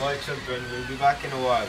Bye children, we'll be back in a while.